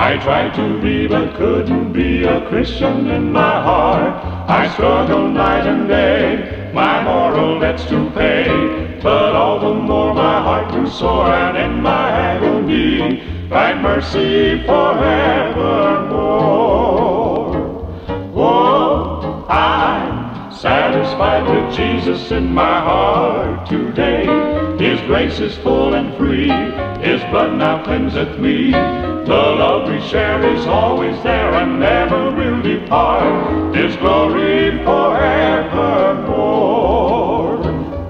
I tried to be but couldn't be a Christian in my heart. I struggle night and day, my moral debts to pay. But all the more my heart grew sore and in my agony, find mercy forevermore. Oh, I'm satisfied with Jesus in my heart today. His grace is full and free, His blood now cleanseth me. The share is always there and never will depart. His glory forevermore.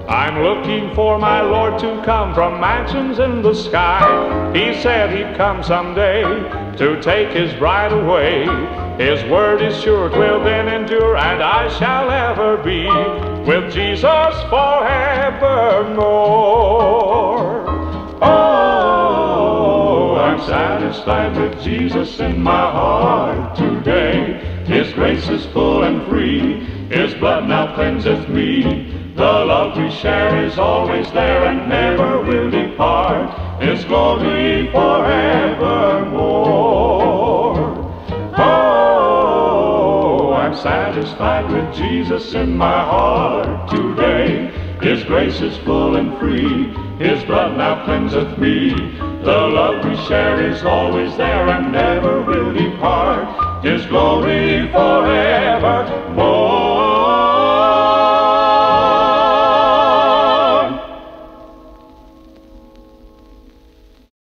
I'm looking for my Lord to come from mansions in the sky. He said he'd come someday to take his bride away. His word is sure, twill then endure, and I shall ever be with Jesus forevermore. I'm satisfied with Jesus in my heart today. His grace is full and free, His blood now cleanseth me. The love we share is always there and never will depart. His glory forevermore. Oh, I'm satisfied with Jesus in my heart today. His grace is full and free. His blood now cleanseth me. The love we share is always there and never will depart. His glory forever